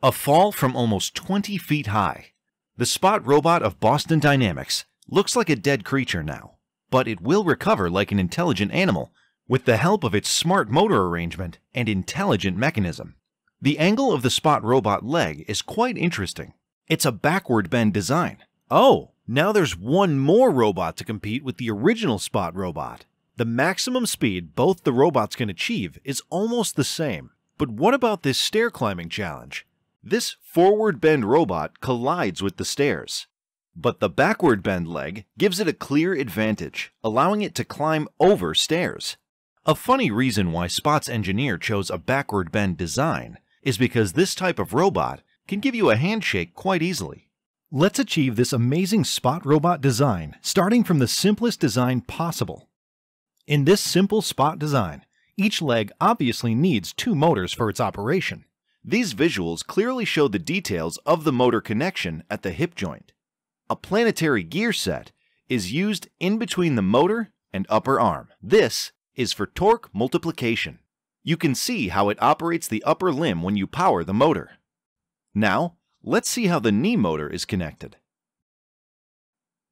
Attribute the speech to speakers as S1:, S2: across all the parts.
S1: A fall from almost 20 feet high. The Spot robot of Boston Dynamics looks like a dead creature now, but it will recover like an intelligent animal with the help of its smart motor arrangement and intelligent mechanism. The angle of the Spot robot leg is quite interesting. It's a backward bend design. Oh, now there's one more robot to compete with the original Spot robot. The maximum speed both the robots can achieve is almost the same. But what about this stair climbing challenge? This forward bend robot collides with the stairs. But the backward bend leg gives it a clear advantage, allowing it to climb over stairs. A funny reason why Spot's engineer chose a backward bend design is because this type of robot can give you a handshake quite easily. Let's achieve this amazing Spot robot design starting from the simplest design possible. In this simple Spot design, each leg obviously needs two motors for its operation. These visuals clearly show the details of the motor connection at the hip joint. A planetary gear set is used in between the motor and upper arm. This is for torque multiplication. You can see how it operates the upper limb when you power the motor. Now, Let's see how the knee motor is connected.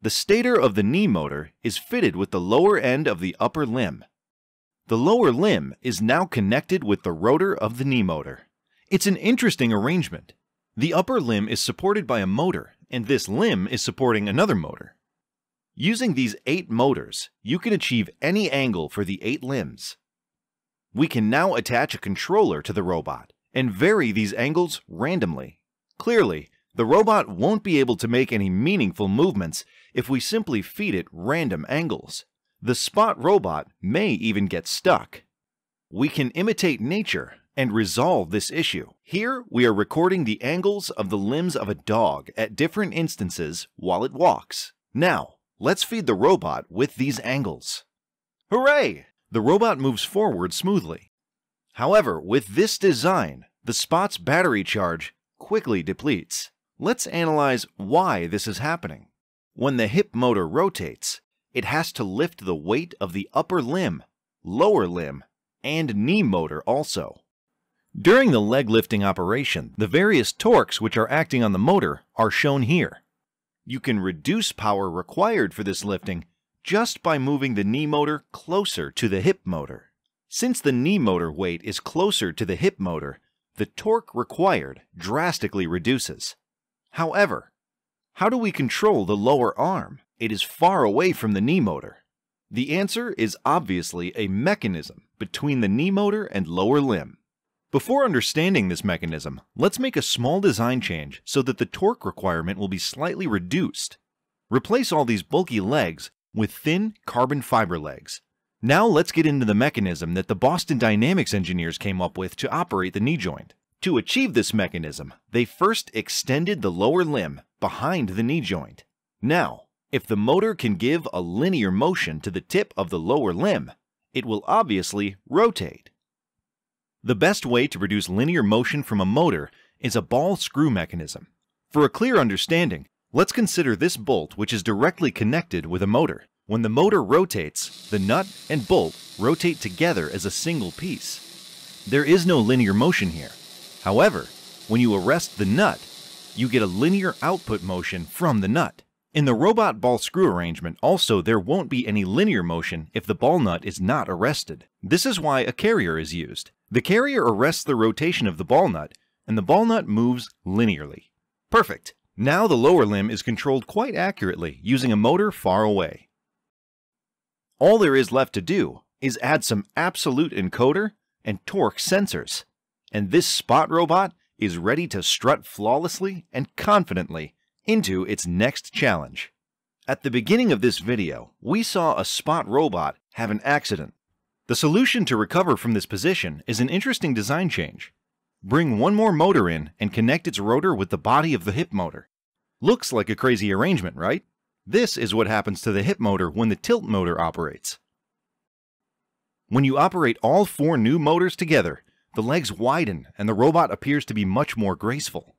S1: The stator of the knee motor is fitted with the lower end of the upper limb. The lower limb is now connected with the rotor of the knee motor. It's an interesting arrangement. The upper limb is supported by a motor, and this limb is supporting another motor. Using these eight motors, you can achieve any angle for the eight limbs. We can now attach a controller to the robot and vary these angles randomly. Clearly, the robot won't be able to make any meaningful movements if we simply feed it random angles. The Spot robot may even get stuck. We can imitate nature and resolve this issue. Here, we are recording the angles of the limbs of a dog at different instances while it walks. Now, let's feed the robot with these angles. Hooray! The robot moves forward smoothly. However, with this design, the Spot's battery charge quickly depletes. Let's analyze why this is happening. When the hip motor rotates, it has to lift the weight of the upper limb, lower limb, and knee motor also. During the leg lifting operation, the various torques which are acting on the motor are shown here. You can reduce power required for this lifting just by moving the knee motor closer to the hip motor. Since the knee motor weight is closer to the hip motor, the torque required drastically reduces. However, how do we control the lower arm? It is far away from the knee motor. The answer is obviously a mechanism between the knee motor and lower limb. Before understanding this mechanism, let's make a small design change so that the torque requirement will be slightly reduced. Replace all these bulky legs with thin carbon fiber legs. Now let's get into the mechanism that the Boston Dynamics engineers came up with to operate the knee joint. To achieve this mechanism, they first extended the lower limb behind the knee joint. Now, if the motor can give a linear motion to the tip of the lower limb, it will obviously rotate. The best way to produce linear motion from a motor is a ball screw mechanism. For a clear understanding, let's consider this bolt which is directly connected with a motor. When the motor rotates, the nut and bolt rotate together as a single piece. There is no linear motion here. However, when you arrest the nut, you get a linear output motion from the nut. In the robot ball screw arrangement, also there won't be any linear motion if the ball nut is not arrested. This is why a carrier is used. The carrier arrests the rotation of the ball nut, and the ball nut moves linearly. Perfect! Now the lower limb is controlled quite accurately using a motor far away. All there is left to do is add some absolute encoder and torque sensors, and this Spot robot is ready to strut flawlessly and confidently into its next challenge. At the beginning of this video, we saw a Spot robot have an accident. The solution to recover from this position is an interesting design change. Bring one more motor in and connect its rotor with the body of the hip motor. Looks like a crazy arrangement, right? This is what happens to the hip motor when the tilt motor operates. When you operate all four new motors together, the legs widen and the robot appears to be much more graceful.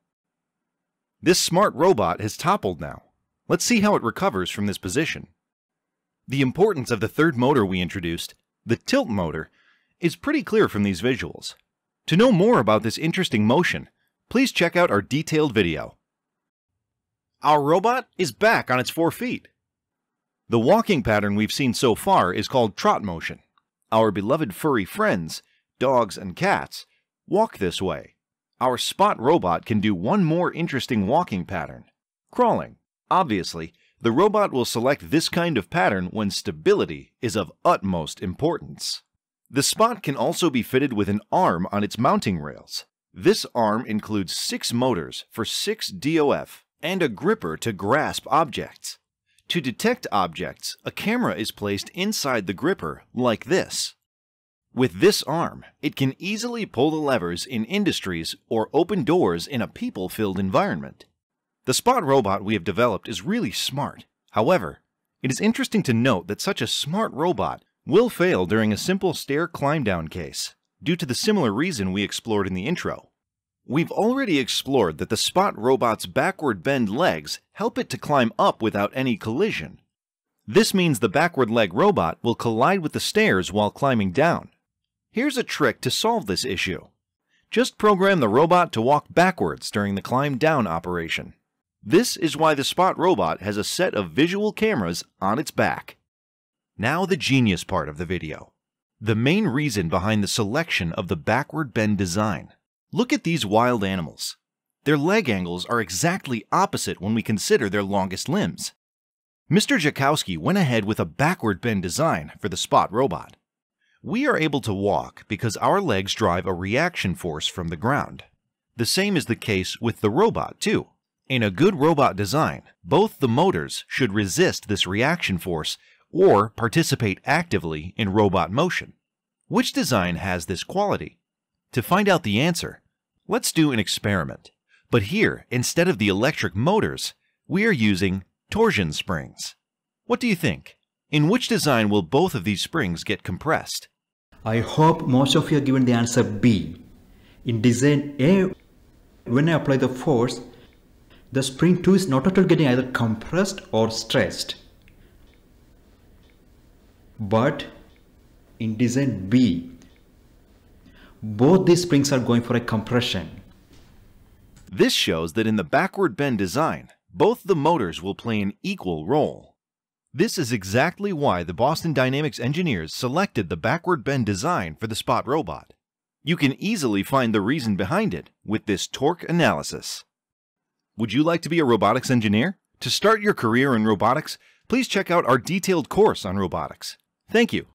S1: This smart robot has toppled now. Let's see how it recovers from this position. The importance of the third motor we introduced, the tilt motor, is pretty clear from these visuals. To know more about this interesting motion, please check out our detailed video. Our robot is back on its four feet. The walking pattern we've seen so far is called trot motion. Our beloved furry friends, dogs and cats, walk this way. Our Spot robot can do one more interesting walking pattern, crawling. Obviously, the robot will select this kind of pattern when stability is of utmost importance. The Spot can also be fitted with an arm on its mounting rails. This arm includes six motors for six DOF and a gripper to grasp objects. To detect objects, a camera is placed inside the gripper like this. With this arm, it can easily pull the levers in industries or open doors in a people-filled environment. The Spot robot we have developed is really smart. However, it is interesting to note that such a smart robot will fail during a simple stair climb down case, due to the similar reason we explored in the intro. We've already explored that the Spot robot's backward bend legs help it to climb up without any collision. This means the backward leg robot will collide with the stairs while climbing down. Here's a trick to solve this issue. Just program the robot to walk backwards during the climb down operation. This is why the Spot robot has a set of visual cameras on its back. Now the genius part of the video. The main reason behind the selection of the backward bend design. Look at these wild animals. Their leg angles are exactly opposite when we consider their longest limbs. Mr. Jakowski went ahead with a backward bend design for the Spot robot. We are able to walk because our legs drive a reaction force from the ground. The same is the case with the robot, too. In a good robot design, both the motors should resist this reaction force or participate actively in robot motion. Which design has this quality? To find out the answer, let's do an experiment. But here, instead of the electric motors, we are using torsion springs. What do you think? In which design will both of these springs get compressed?
S2: I hope most of you are given the answer B. In design A, when I apply the force, the spring 2 is not at all getting either compressed or stressed. But in design B, both these springs are going for a compression.
S1: This shows that in the backward bend design, both the motors will play an equal role. This is exactly why the Boston Dynamics engineers selected the backward bend design for the Spot robot. You can easily find the reason behind it with this torque analysis. Would you like to be a robotics engineer? To start your career in robotics, please check out our detailed course on robotics. Thank you.